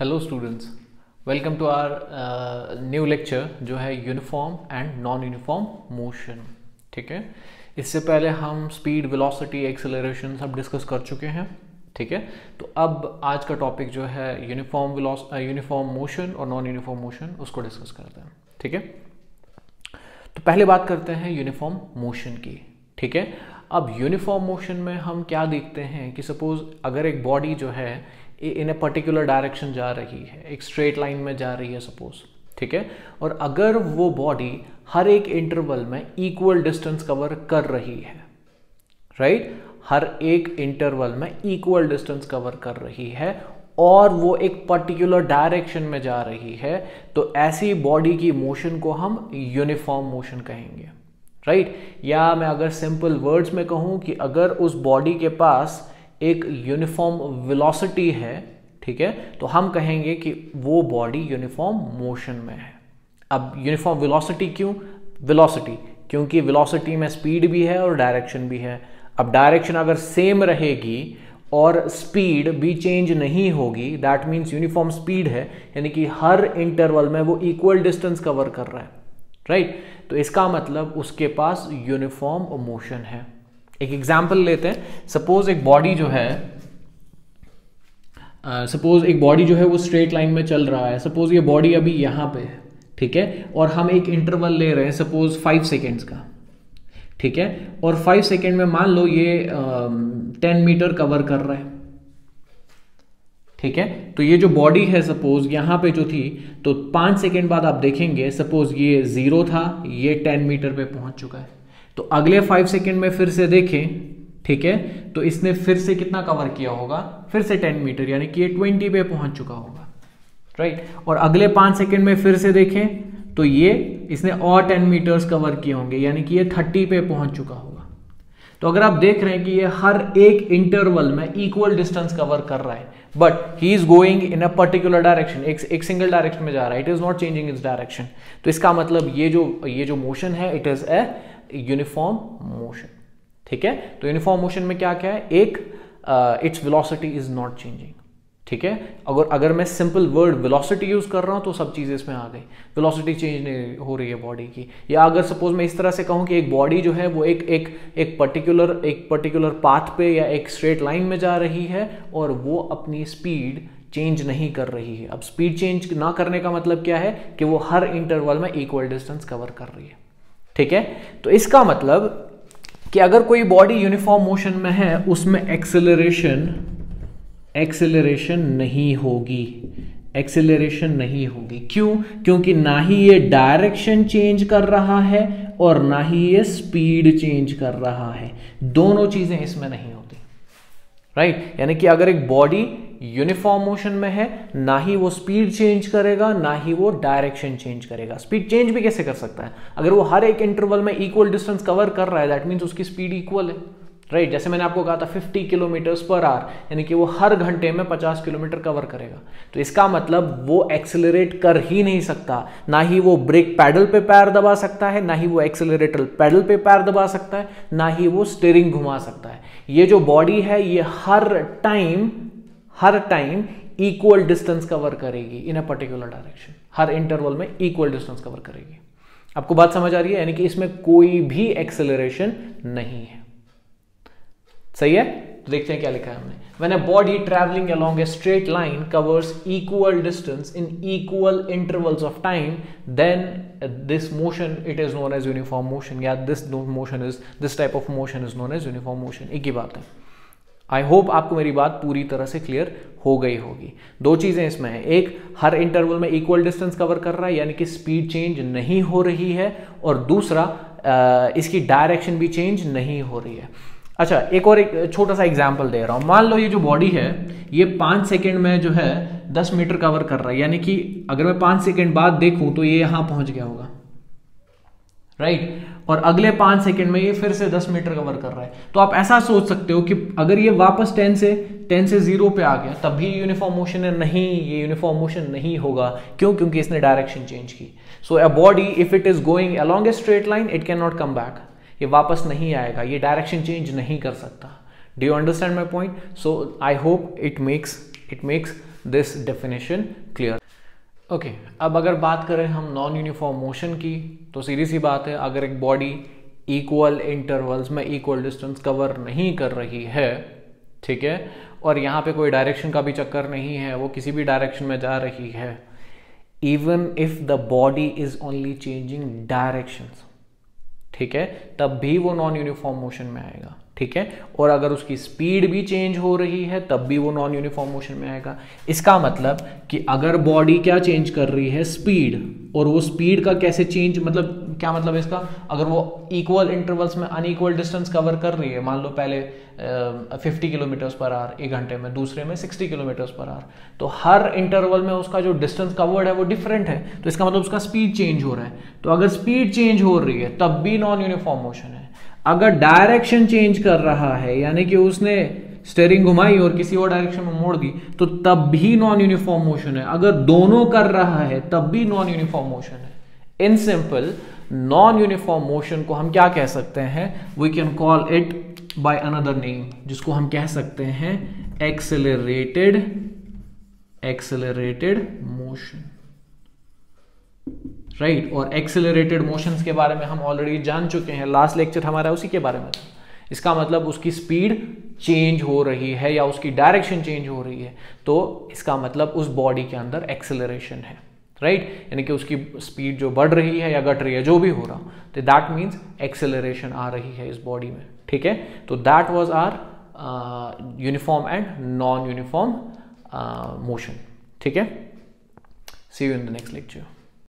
Hello students welcome to our new lecture जो है uniform and non uniform motion ठीक है? इससे पहले हम स्पीड वेलोसिटी एक्सेलरेशन सब डिस्कस कर चुके हैं। ठीक है? तो अब आज का टॉपिक जो है यूनिफॉर्म यूनिफॉर्म मोशन और नॉन यूनिफॉर्म मोशन उसको डिस्कस करते हैं। ठीक है? तो पहले बात करते हैं यूनिफॉर्म मोशन की। ठीक है? अब यूनिफॉर्म मोशन में हम क्या देखते हैं कि सपोज़ अगर एक बॉडी जो है इन ए पर्टिकुलर डायरेक्शन जा रही है एक स्ट्रेट लाइन में जा रही है सपोज़ ठीक है और अगर वो बॉडी हर एक इंटरवल में इक्वल डिस्टेंस कवर कर रही है राइट right? हर एक इंटरवल में इक्वल डिस्टेंस कवर कर रही है और वो एक पर्टिकुलर डायरेक्शन में जा रही है तो ऐसी बॉडी की मोशन को हम यूनिफॉर्म मोशन कहेंगे राइट right? या मैं अगर सिंपल वर्ड्स में कहूँ कि अगर उस बॉडी के पास एक यूनिफॉर्म वेलोसिटी है, ठीक है? तो हम कहेंगे कि वो बॉडी यूनिफॉर्म मोशन में है। अब यूनिफॉर्म वेलोसिटी क्यों? वेलोसिटी क्योंकि वेलोसिटी में स्पीड भी है और डायरेक्शन भी है। अब डायरेक्शन अगर सेम रहेगी और स्पीड भी चेंज नहीं होगी दैट मीन्स यूनिफॉर्म स्पीड है, यानी कि हर इंटरवल में वो इक्वल डिस्टेंस कवर कर रहा है राइट right? तो इसका मतलब उसके पास यूनिफॉर्म मोशन है। एक एग्ज़ाम्पल लेते हैं। सपोज़ एक बॉडी जो है सपोज़ uh, एक बॉडी जो है वो स्ट्रेट लाइन में चल रहा है। सपोज़ ये बॉडी अभी यहाँ पे है ठीक है? और हम एक इंटरवल ले रहे हैं सपोज़ फाइव सेकेंड्स का ठीक है? और फाइव सेकेंड में मान लो ये टेन uh, मीटर कवर कर रहा है ठीक है? तो ये जो बॉडी है सपोज़ यहाँ पे जो थी तो पाँच सेकेंड बाद आप देखेंगे सपोज़ ये ज़ीरो था ये टेन मीटर पे पहुँच चुका है। तो अगले फाइव सेकेंड में फिर से देखें, ठीक है? तो इसने फिर से कितना कवर किया होगा? फिर से टेन मीटर यानी कि ये ट्वेंटी पे पहुँच चुका होगा राइट और अगले पाँच सेकेंड में फिर से देखें तो ये इसने और टेन मीटर्स कवर किए होंगे, यानी कि ये थर्टी पे पहुँच चुका होगा। तो अगर आप देख रहे हैं कि ये हर एक इंटरवल में इक्वल डिस्टेंस कवर कर रहा है but he is going in a particular direction एक एक सिंगल डायरेक्शन में जा रहा है it is not changing its direction तो इसका मतलब ये जो ये जो मोशन है it is a uniform motion ठीक है? तो यूनिफॉर्म मोशन में क्या क्या है? एक its velocity is not changing ठीक है? अगर अगर मैं सिंपल वर्ड वेलोसिटी यूज़ कर रहा हूँ तो सब चीज़ें इसमें आ गई। वेलोसिटी चेंज नहीं हो रही है बॉडी की। या अगर सपोज़ मैं इस तरह से कहूँ कि एक बॉडी जो है, वो एक एक एक पर्टिकुलर एक पर्टिकुलर पाथ पे या एक स्ट्रेट लाइन में जा रही है, और वो अपनी स्पीड चेंज नहीं कर रही है। अब स्पीड चेंज ना करने का मतलब क्या है? कि वो हर इंटरवल में इक्वल डिस्टेंस कवर कर रही है। ठीक है? तो इसका मतलब कि अगर कोई बॉडी यूनिफॉर्म मोशन में है, उसमें एक्सेलरेशन एक्सेलरेशन नहीं होगी। एक्सेलरेशन नहीं होगी। क्यों? क्योंकि ना ही ये डायरेक्शन चेंज कर रहा है और ना ही ये स्पीड चेंज कर रहा है। दोनों चीज़ें इसमें नहीं होती। Right right? यानी कि अगर एक बॉडी यूनिफॉर्म मोशन में है ना ही वो स्पीड चेंज करेगा ना ही वो डायरेक्शन चेंज करेगा। स्पीड चेंज भी कैसे कर सकता है? अगर वो हर एक इंटरवल में इक्वल डिस्टेंस कवर कर रहा है दैट मीन्स उसकी स्पीड इक्वल है। राइट right, जैसे मैंने आपको कहा था 50 किलोमीटर्स पर आवर यानी कि वो हर घंटे में 50 किलोमीटर कवर करेगा। तो इसका मतलब वो एक्सेलरेट कर ही नहीं सकता। ना ही वो ब्रेक पैडल पे पैर दबा सकता है ना ही वो एक्सेलरेटर पैडल पे पैर दबा सकता है ना ही वो स्टेयरिंग घुमा सकता है। ये जो बॉडी है ये हर टाइम हर टाइम इक्वल डिस्टेंस कवर करेगी इन अ पर्टिकुलर डायरेक्शन हर इंटरवल में इक्वल डिस्टेंस कवर करेगी. आपको बात समझ आ रही है? यानी कि इसमें कोई भी एक्सेलरेशन नहीं है. सही है? तो देखते हैं क्या लिखा है हमने. When a body travelling along a straight line covers equal distance in equal intervals of time then this motion it is known as uniform motion या this motion is this type of motion is known as uniform motion एक ही बात है. I hope आपको मेरी बात पूरी तरह से क्लियर हो गई होगी। दो चीज़ें इसमें है। एक, हर इंटरवल में इक्वल डिस्टेंस कवर कर रहा है, यानी कि स्पीड चेंज नहीं हो रही है, और दूसरा इसकी डायरेक्शन भी चेंज नहीं हो रही है। अच्छा एक और एक छोटा सा एग्ज़ाम्पल दे रहा हूँ। मान लो ये जो बॉडी है, ये पाँच सेकेंड में जो है दस मीटर कवर कर रहा है। यानी कि अगर मैं पाँच सेकेंड बाद देखूँ तो ये यहाँ पहुँच गया होगा। Right right? और अगले पाँच सेकंड में ये फिर से दस मीटर कवर कर रहा है। तो आप ऐसा सोच सकते हो कि अगर ये वापस टेन से टेन से ज़ीरो पे आ गया तब भी यूनिफॉर्म मोशन है, नहीं, ये यूनिफॉर्म मोशन नहीं होगा। क्यों? क्योंकि इसने डायरेक्शन चेंज की। So a body if it is going along a straight line it can not come back ये वापस नहीं आएगा। ये डायरेक्शन चेंज नहीं कर सकता। Do you understand my point so I hope it makes it makes this definition clear okay अब अगर बात करें हम नॉन यूनिफॉर्म मोशन की तो सीधी सी बात है, अगर एक बॉडी इक्वल इंटरवल्स में इक्वल डिस्टेंस कवर नहीं कर रही है, ठीक है, और यहाँ पे कोई डायरेक्शन का भी चक्कर नहीं है, वो किसी भी डायरेक्शन में जा रही है even if the body is only changing direction ठीक है, तब भी वो नॉन यूनिफॉर्म मोशन में आएगा। ठीक है? और अगर उसकी स्पीड भी चेंज हो रही है, तब भी वो नॉन यूनिफॉर्म मोशन में आएगा। इसका मतलब कि अगर बॉडी क्या चेंज कर रही है? स्पीड और वो स्पीड का कैसे चेंज मतलब क्या मतलब इसका? अगर वो इक्वल इंटरवल्स में अनइक्वल डिस्टेंस कवर कर रही है, मान लो पहले फिफ्टी किलोमीटर्स पर आर एक घंटे में, दूसरे में सिक्सटी किलोमीटर्स पर आर तो हर इंटरवल में उसका जो डिस्टेंस कवर्ड है, वो डिफरेंट है। तो इसका मतलब उसका स्पीड चेंज हो रहा है। तो अगर स्पीड चेंज हो रही है, तब भी नॉन यूनिफॉर्म मोशन है। अगर डायरेक्शन चेंज कर रहा है, यानी कि उसने स्टेरिंग घुमाई और किसी और डायरेक्शन में मोड़ दी तो तब भी नॉन यूनिफॉर्म मोशन है। अगर दोनों कर रहा है, तब भी नॉन यूनिफॉर्म मोशन है। इन सिंपल नॉन यूनिफॉर्म मोशन को हम क्या कह सकते हैं? We can call it by another name जिसको हम कह सकते हैं accelerated accelerated motion right right? और एक्सेलरेटेड मोशंस के बारे में हम ऑलरेडी जान चुके हैं। लास्ट लेक्चर हमारा उसी के बारे में था। इसका मतलब उसकी स्पीड चेंज हो रही है या उसकी डायरेक्शन चेंज हो रही है। तो इसका मतलब उस बॉडी के अंदर एक्सेलरेशन है। Right right? यानी कि उसकी स्पीड जो बढ़ रही है या घट रही है, जो भी हो रहा। तो दैट मीन्स एक्सेलरेशन आ रही है इस बॉडी में। ठीक है? तो that was our uniform and non uniform motion ठीक है? See you in the next lecture